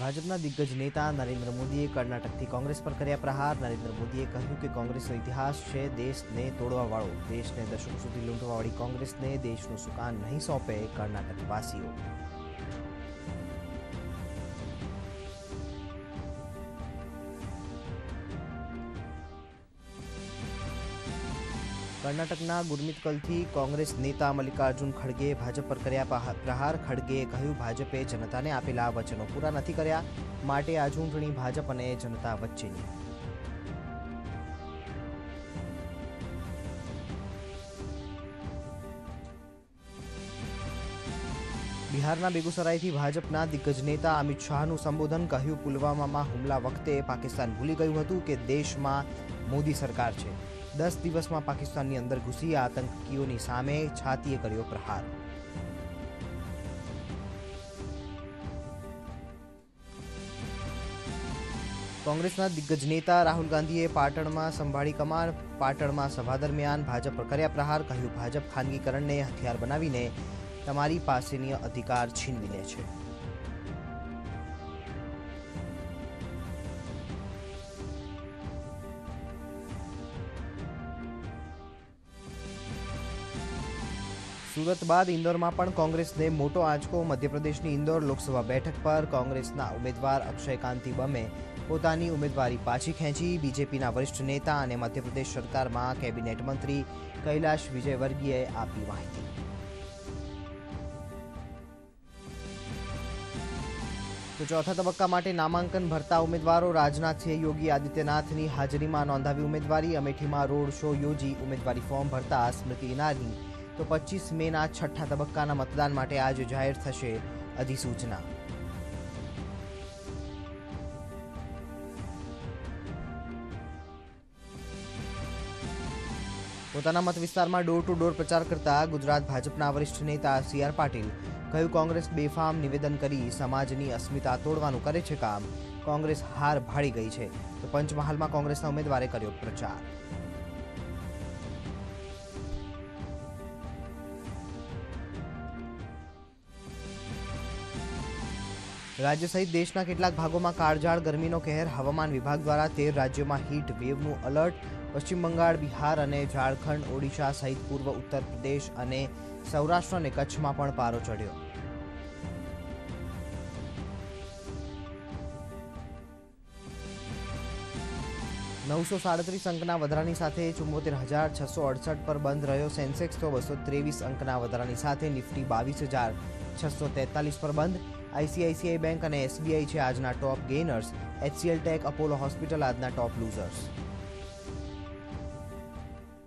ભાજપના દિગ્ગજ નેતા નરેન્દ્ર મોદીએ કર્ણાટકથી કોંગ્રેસ પર કર્યા પ્રહાર. નરેન્દ્ર મોદીએ કહ્યું કે કોંગ્રેસનો ઇતિહાસ છે, દેશને તોડવાવાળો. દેશને દશકો સુધી લૂંટવાવાળી કોંગ્રેસને દેશનું સુકાન નહીં સોંપે કર્ણાટકવાસીઓ. કર્ણાટકના ગુરમિતકલથી કોંગ્રેસ નેતા મલ્લિકાર્જુન ખડગેએ ભાજપ પર કર્યા પ્રહાર. ખડગેએ કહ્યું, ભાજપે જનતાને આપેલા વચનો પૂરા નથી કર્યા. માટે આ ચૂંટણી ભાજપ અને જનતા વચ્ચેની. બિહારના બેગુસરાયથી ભાજપના દિગ્ગજ નેતા અમિત શાહનું સંબોધન કહ્યું, પુલવામામાં હુમલા વખતે પાકિસ્તાન ભૂલી ગયું હતું કે દેશમાં મોદી સરકાર છે. દસ દિવસમાં પાકિસ્તાનની અંદર ઘૂસી આતંકીઓની સામે છાતીએ કર્યો પ્રહાર. કોંગ્રેસના દિગ્ગજ નેતા રાહુલ ગાંધીએ પાટણમાં સંભાળી કમાન પાટણમાં સભા દરમિયાન ભાજપ પર કર્યા પ્રહાર, કહ્યું, ભાજપ ખાનગીકરણને હથિયાર બનાવીને તમારી પાસેની અધિકાર છીનવી લે છે. સુરત બાદ ઇન્દોરમાં પણ કોંગ્રેસને મોટો આંચકો, મધ્યપ્રદેશની ઇન્દોર લોકસભા બેઠક પર કોંગ્રેસના ઉમેદવાર અક્ષયકાંતિ બમે. પોતાની ઉમેદવારી પાછી ખેંચી બીજેપીના વરિષ્ઠ નેતા અને મધ્યપ્રદેશ સરકારમાં કેબિનેટ મંત્રી કૈલાશ વિજયવર્ગીયએ આપી માહિતી. તો ચોથા તબક્કા માટે નામાંકન ભરતા ઉમેદવારો રાજનાથસિંહે યોગી આદિત્યનાથની હાજરીમાં નોંધાવી ઉમેદવારી, અમેઠીમાં રોડ શો યોજી ઉમેદવારી ફોર્મ ભરતા સ્મૃતિ ઈરાની તો પચીસ મેના છઠ્ઠા તબક્કાના મતદાન માટે આજે જાહેર થશે અધિસૂચના. પોતાના મત વિસ્તારમાં ડોર ટુ ડોર પ્રચાર કરતા ગુજરાત ભાજપના વરિષ્ઠ નેતા સી આર પાટીલ કહ્યું, કોંગ્રેસ બેફામ નિવેદન કરી સમાજની અસ્મિતા તોડવાનું કરે છે કામ. કોંગ્રેસ હાર ભાળી ગઈ છે. તો પંચમહાલમાં કોંગ્રેસના ઉમેદવારે કર્યો પ્રચાર. રાજ્ય સહિત દેશના કેટલાક ભાગોમાં કાળઝાળ ગરમીનો કહેર હવામાન વિભાગ દ્વારા તેર રાજ્યોમાં હીટ વેવનું અલર્ટ પશ્ચિમ બંગાળ, બિહાર અને ઝારખંડ, ઓડિશા સહિત પૂર્વ ઉત્તર પ્રદેશ અને સૌરાષ્ટ્ર અને કચ્છમાં પણ પારો ચડ્યો. નવસો સાડત્રીસ અંકના વધારાની સાથે ચુમ્મોતેર હજાર છસો અડસઠ પર બંધ રહ્યો સેન્સેક્સ તો બસો ત્રેવીસ અંકના વધારાની સાથે નિફ્ટી બાવીસ હજાર છસો તેતાલીસ પર બંધ. આઈસીઆઈસીઆઈ બેંક અને એસબીઆઈ છે આજના top gainers HCL tech Apollo hospital આજના ટોપ લૂઝર્સ